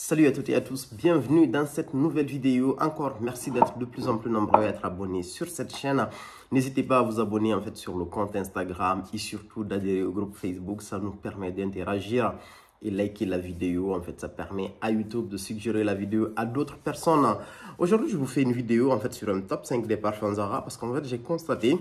Salut à toutes et à tous, bienvenue dans cette nouvelle vidéo. Encore merci d'être de plus en plus nombreux à être abonnés sur cette chaîne. N'hésitez pas à vous abonner en fait sur le compte Instagram et surtout d'adhérer au groupe Facebook. Ça nous permet d'interagir et liker la vidéo. En fait, ça permet à YouTube de suggérer la vidéo à d'autres personnes. Aujourd'hui, je vous fais une vidéo en fait sur un top 5 des parfums Zara parce qu'en fait, j'ai constaté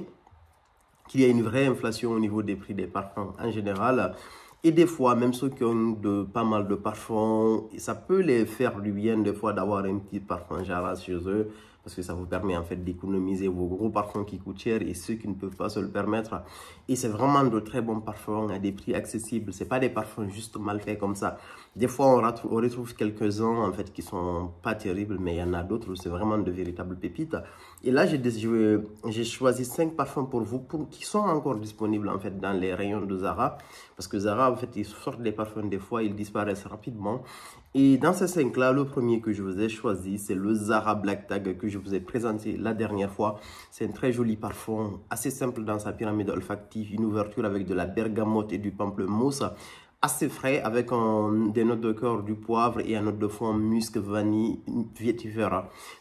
qu'il y a une vraie inflation au niveau des prix des parfums en général. Et des fois, même ceux qui ont pas mal de parfums, ça peut les faire du bien des fois d'avoir un petit parfum Jara chez eux parce que ça vous permet en fait d'économiser vos gros parfums qui coûtent cher et ceux qui ne peuvent pas se le permettre. Et c'est vraiment de très bons parfums à des prix accessibles. C'est pas des parfums juste mal faits comme ça. Des fois, on retrouve, quelques-uns en fait qui sont pas terribles, mais il y en a d'autres où c'est vraiment de véritables pépites. Et là, j'ai choisi cinq parfums pour vous qui sont encore disponibles en fait dans les rayons de Zara. Parce que Zara, en fait, ils sortent des parfums des fois, ils disparaissent rapidement. Et dans ces cinq-là, le premier que je vous ai choisi, c'est le Zara Black Tag que je vous ai présenté la dernière fois. C'est un très joli parfum, assez simple dans sa pyramide olfactive, une ouverture avec de la bergamote et du pamplemousse assez frais avec des notes de cœur, du poivre et un note de fond musc, vanille, vetiver.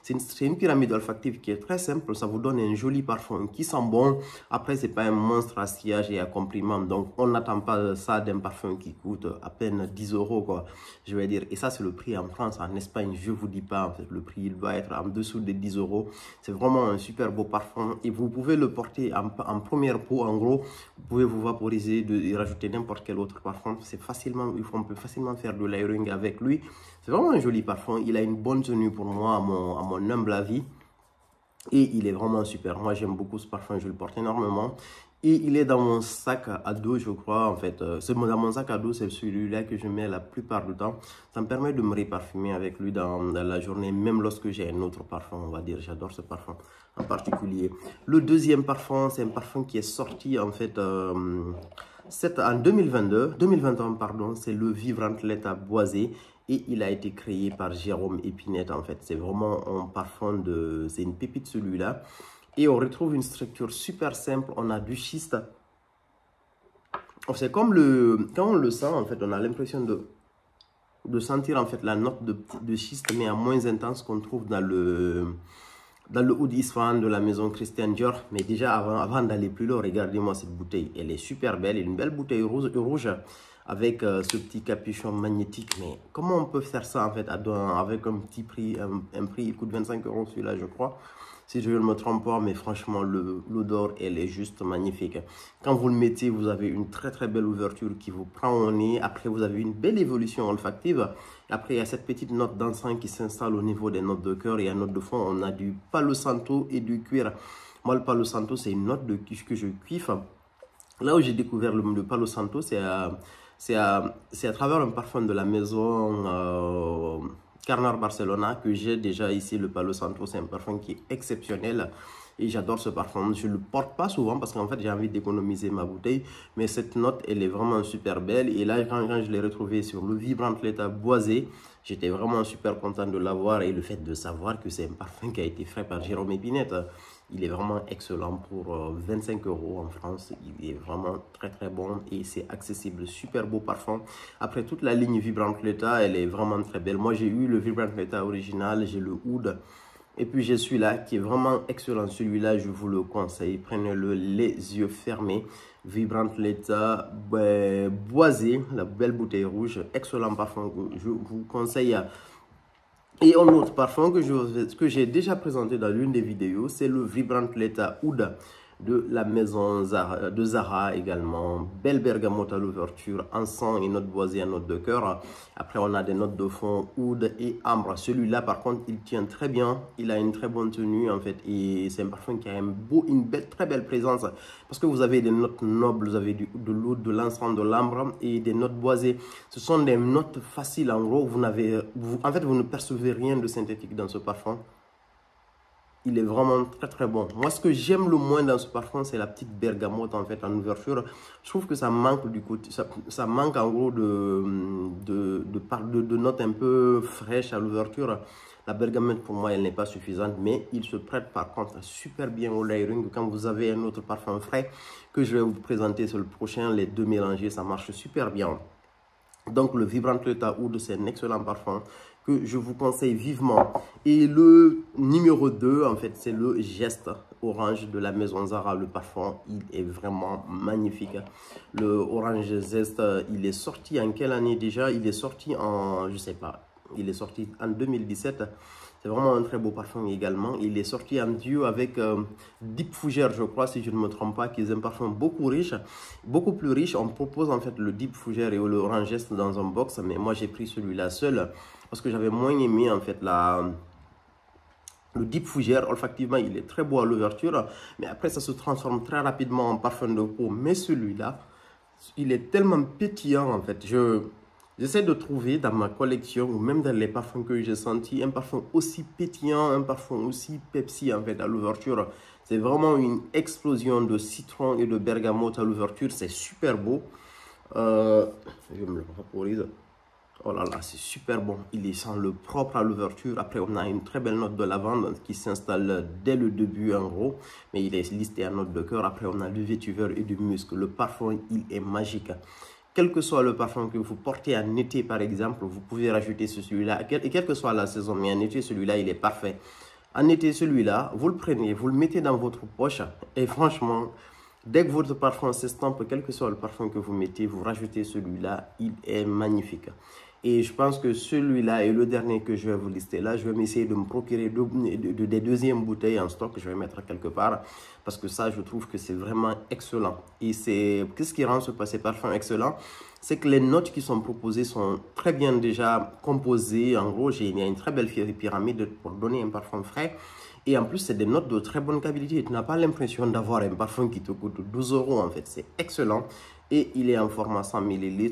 C'est une, une, pyramide olfactive qui est très simple, ça vous donne un joli parfum qui sent bon. Après, c'est pas un monstre à sillage et à compliment, donc on n'attend pas ça d'un parfum qui coûte à peine 10 euros, quoi. Je vais dire, et ça, c'est le prix en France, en Espagne, je vous dis pas, le prix, il va être en dessous des 10 euros. C'est vraiment un super beau parfum et vous pouvez le porter en, en première peau, en gros, vous pouvez vous vaporiser de, et rajouter n'importe quel autre parfum c'est facilement, on peut facilement faire de layering avec lui. C'est vraiment un joli parfum. Il a une bonne tenue pour moi, à mon, à mon humble avis. Et il est vraiment super. Moi, j'aime beaucoup ce parfum. Je le porte énormément. Et il est dans mon sac à dos, je crois, en fait. C'est dans mon sac à dos, c'est celui-là que je mets la plupart du temps. Ça me permet de me réparfumer avec lui dans, la journée, même lorsque j'ai un autre parfum, on va dire. J'adore ce parfum en particulier. Le deuxième parfum, c'est un parfum qui est sorti, en fait... Euh, en 2022, 2021, pardon, c'est le Vivrant Leta Boisé et il a été créé par Jérôme Épinette en fait. C'est vraiment un parfum de... C'est une pépite celui-là. Et on retrouve une structure super simple. On a du schiste. C'est comme le... Quand on le sent, en fait, on a l'impression de, de sentir en fait la note de, de schiste, mais à moins intense qu'on trouve dans le dans le Oud Isfahan de la maison Christian Dior. Mais déjà, avant, d'aller plus loin, regardez-moi cette bouteille. Elle est super belle. Une belle bouteille rouge, rouge avec euh, ce petit capuchon magnétique. Mais comment on peut faire ça en fait avec un petit prix, un, prix, il coûte 25 euros celui-là, je crois. Si je ne me trompe pas, mais franchement, l'odeur, elle est juste magnifique. Quand vous le mettez, vous avez une très très belle ouverture qui vous prend au nez. Après, vous avez une belle évolution olfactive. Après, il y a cette petite note d'encens qui s'installe au niveau des notes de cœur et à note de fond, on a du palo santo et du cuir. Moi, le palo santo, c'est une note de que je kiffe. Là où j'ai découvert le, palo santo, c'est à, à, travers un parfum de la maison euh, Carnar Barcelona que j'ai déjà ici. Le palo santo, c'est un parfum qui est exceptionnel. Et j'adore ce parfum. Je ne le porte pas souvent parce qu'en fait, j'ai envie d'économiser ma bouteille. Mais cette note, elle est vraiment super belle. Et là, quand, je l'ai retrouvé sur le Vibrant l'état boisé, j'étais vraiment super content de l'avoir. Et le fait de savoir que c'est un parfum qui a été fait par Jérôme Épinette, il est vraiment excellent pour 25 euh, euros en France. Il est vraiment très très bon et c'est accessible. Super beau parfum. Après toute la ligne Vibrant l'état, elle est vraiment très belle. Moi, j'ai eu le Vibrant l'état original. J'ai le Oud. Et puis j'ai celui-là qui est vraiment excellent. Celui-là, je vous le conseille. Prenez-le les yeux fermés. Vibrante l'état boisé, la belle bouteille rouge. Excellent parfum je vous conseille. Et un autre parfum que j'ai que déjà présenté dans l'une des vidéos, c'est le Vibrant l'état Oud de la maison de Zara également. Belle bergamote à l'ouverture, encens et notes boisées à notes de cœur. Après, on a des notes de fond, oud et ambre. Celui-là, par contre, il tient très bien. Il a une très bonne tenue, en fait. Et c'est un parfum qui a un beau, une belle, très belle présence. Parce que vous avez des notes nobles, vous avez du, de l'oud, de l'encens, de l'ambre et des notes boisées. Ce sont des notes faciles, en gros. Vous n'avez, en fait, vous ne percevez rien de synthétique dans ce parfum il est vraiment très très bon. Moi, ce que j'aime le moins dans ce parfum, c'est la petite bergamote en fait en ouverture. Je trouve que ça manque du côté, ça, manque en gros de de, de, de, notes un peu fraîches à l'ouverture. La bergamote pour moi, elle n'est pas suffisante, mais il se prête par contre super bien au layering. Quand vous avez un autre parfum frais que je vais vous présenter sur le prochain, les deux mélangés, ça marche super bien. Donc, le Vibrant Leta Oud, c'est un excellent parfum que je vous conseille vivement. Et le numéro 2, en fait, c'est le Geste Orange de la maison Zara. Le parfum, il est vraiment magnifique. Le Orange Zest, il est sorti en quelle année déjà? Il est sorti en, je sais pas, il est sorti en 2017. C'est vraiment un très beau parfum également. Il est sorti en duo avec euh, Deep Fougère, je crois, si je ne me trompe pas, qui est un parfum beaucoup riche, beaucoup plus riche. On propose en fait le Deep Fougère et le Orangest dans un box, mais moi j'ai pris celui-là seul parce que j'avais moins aimé en fait la, le Deep Fougère, olfactivement, il est très beau à l'ouverture, mais après, ça se transforme très rapidement en parfum de peau. Mais celui-là, il est tellement pétillant, en fait. Je, J'essaie de trouver dans ma collection ou même dans les parfums que j'ai sentis un parfum aussi pétillant, un parfum aussi Pepsi en fait à l'ouverture. C'est vraiment une explosion de citron et de bergamote à l'ouverture. C'est super beau. Euh, je me le vaporise. Oh là là, c'est super bon. Il est sent le propre à l'ouverture. Après, on a une très belle note de lavande qui s'installe dès le début en gros. Mais il est listé en note de cœur. Après, on a du vétiver et du musc. Le parfum, il est magique quel que soit le parfum que vous portez en été, par exemple, vous pouvez rajouter celui-là. Et quelle que soit la saison, mais en été, celui-là, il est parfait. En été, celui-là, vous le prenez, vous le mettez dans votre poche. Et franchement, dès que votre parfum s'estampe, quel que soit le parfum que vous mettez, vous rajoutez celui-là, il est magnifique. Et je pense que celui-là est le dernier que je vais vous lister là. Je vais m'essayer de me procurer des deuxièmes bouteilles en stock que je vais mettre quelque part. Parce que ça, je trouve que c'est vraiment excellent. Et c'est qu'est-ce qui rend ce, ces parfum excellent? C'est que les notes qui sont proposées sont très bien déjà composées. En gros, il y a une très belle pyramide pour donner un parfum frais. Et en plus, c'est des notes de très bonne qualité. Tu n'as pas l'impression d'avoir un parfum qui te coûte 12 euros en fait. C'est excellent. Et il est en format 100 ml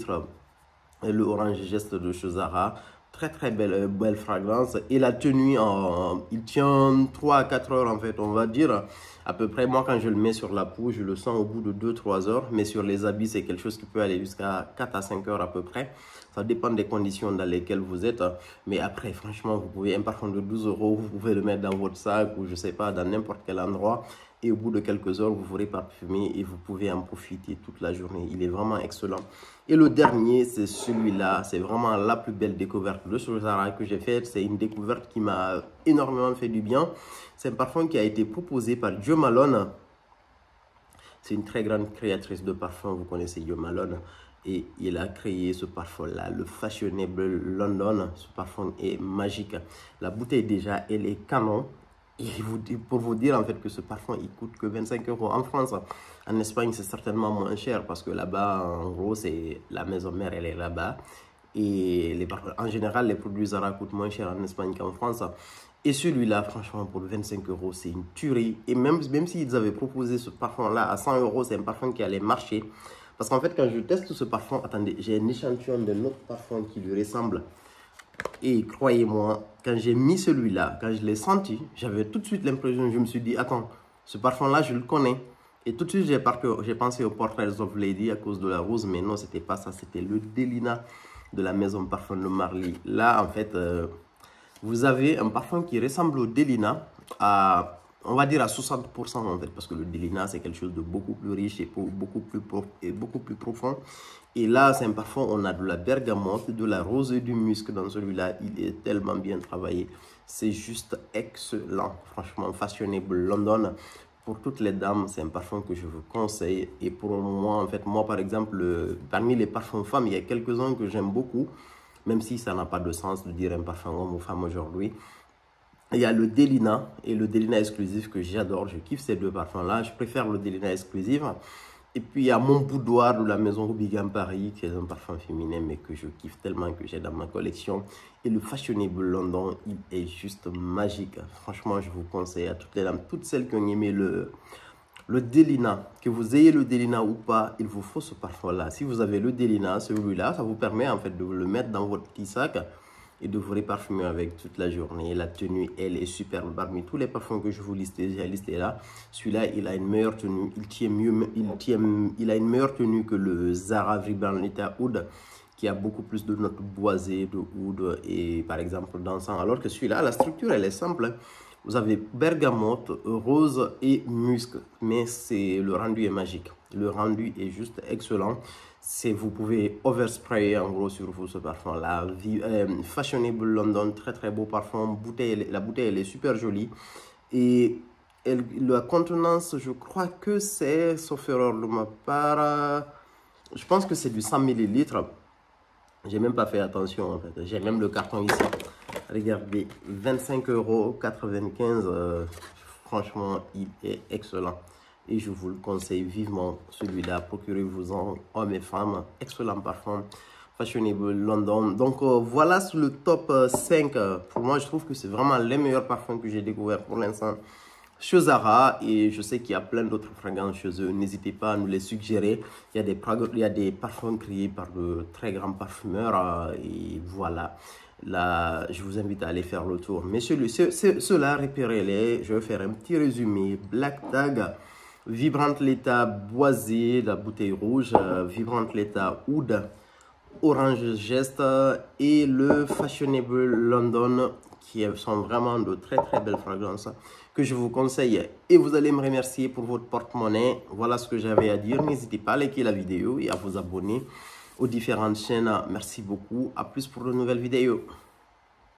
le orange geste de Zara. Très très belle, euh, belle fragrance. Et la tenue, en, il tient 3 à 4 heures en fait, on va dire. À peu près, moi quand je le mets sur la peau, je le sens au bout de 2-3 heures. Mais sur les habits, c'est quelque chose qui peut aller jusqu'à 4 à 5 heures à peu près. Ça dépend des conditions dans lesquelles vous êtes. Mais après, franchement, vous pouvez un parfum de 12 euros, vous pouvez le mettre dans votre sac ou je sais pas, dans n'importe quel endroit et au bout de quelques heures, vous pourrez parfumer et vous pouvez en profiter toute la journée. Il est vraiment excellent. Et le dernier, c'est celui-là. C'est vraiment la plus belle découverte de Zara que j'ai faite. C'est une découverte qui m'a énormément fait du bien. C'est un parfum qui a été proposé par Joe Malone. C'est une très grande créatrice de parfums. Vous connaissez Joe Malone. Et il a créé ce parfum-là, le Fashionable London. Ce parfum est magique. La bouteille déjà, elle est canon. Et vous, pour vous dire en fait que ce parfum il coûte que 25 euros en France. En Espagne c'est certainement moins cher parce que là-bas en gros c'est la maison mère elle est là-bas. Et les, en général les produits Zara coûtent moins cher en Espagne qu'en France. Et celui-là franchement pour 25 euros c'est une tuerie. Et même, même s'ils avaient proposé ce parfum là à 100 euros c'est un parfum qui allait marcher. Parce qu'en fait quand je teste ce parfum, attendez j'ai un échantillon d'un autre parfum qui lui ressemble. Et croyez-moi, quand j'ai mis celui-là, quand je l'ai senti, j'avais tout de suite l'impression, je me suis dit, attends, ce parfum-là, je le connais. Et tout de suite, j'ai pensé au Portraits of Lady à cause de la rose, mais non, c'était pas ça, c'était le Delina de la maison parfum de Marley. Là, en fait, euh, vous avez un parfum qui ressemble au Delina on va dire à 60% en fait, parce que le Delina, c'est quelque chose de beaucoup plus riche et beaucoup plus, et beaucoup plus profond. Et là, c'est un parfum, on a de la bergamote, de la rose et du musc dans celui-là. Il est tellement bien travaillé. C'est juste excellent. Franchement, Fashionable London. Pour toutes les dames, c'est un parfum que je vous conseille. Et pour moi, en fait, moi, par exemple, parmi les parfums femmes, il y a quelques-uns que j'aime beaucoup. Même si ça n'a pas de sens de dire un parfum homme ou femme aujourd'hui. Il y a le Delina et le Delina exclusif que j'adore. Je kiffe ces deux parfums-là. Je préfère le Delina exclusif. Et puis il y a mon boudoir de la maison Rubigam Paris, qui est un parfum féminin, mais que je kiffe tellement que j'ai dans ma collection. Et le Fashionable London, il est juste magique. Franchement, je vous conseille à toutes les dames, toutes celles qui ont aimé le, le Delina, que vous ayez le Delina ou pas, il vous faut ce parfum-là. Si vous avez le Delina, celui-là, ça vous permet en fait de le mettre dans votre petit sac et de vous réparfumer avec toute la journée. La tenue, elle est superbe. Parmi tous les parfums que je vous liste, j'ai listé là, celui-là, il a une meilleure tenue. Il tient mieux, il tient, il a une meilleure tenue que le Zara Vibrant Lita Oud qui a beaucoup plus de notes boisées, de oud et par exemple d'encens. Alors que celui-là, la structure, elle est simple. Vous avez bergamote, rose et musc, mais c'est le rendu est magique. Le rendu est juste excellent. vous pouvez oversprayer en gros sur vous ce parfum là euh, fashionable London très très beau parfum bouteille la bouteille elle est super jolie et la contenance je crois que c'est sauf erreur de ma part je pense que c'est du 100 millilitres j'ai même pas fait attention en fait j'ai même le carton ici regardez 25 euros 95 euh, franchement il est excellent et je vous le conseille vivement celui-là. Procurez-vous-en, hommes et femmes. Excellent parfum. Fashionable London. Donc euh, voilà sur le top 5. Euh, pour moi, je trouve que c'est vraiment les meilleurs parfums que j'ai découvert pour l'instant chez Zara. Et je sais qu'il y a plein d'autres fragrances chez eux. N'hésitez pas à nous les suggérer. Il y a des, parfums créés par de très grands parfumeurs. Euh, et voilà. Là, je vous invite à aller faire le tour. Mais ceux-là, repérez-les. Je vais faire un petit résumé. Black Tag. Vibrante l'état boisé, la bouteille rouge, euh, Vibrante l'état oud, Orange Geste et le Fashionable London qui sont vraiment de très très belles fragrances que je vous conseille. Et vous allez me remercier pour votre porte-monnaie. Voilà ce que j'avais à dire. N'hésitez pas à liker la vidéo et à vous abonner aux différentes chaînes. Merci beaucoup. À plus pour de nouvelles vidéos.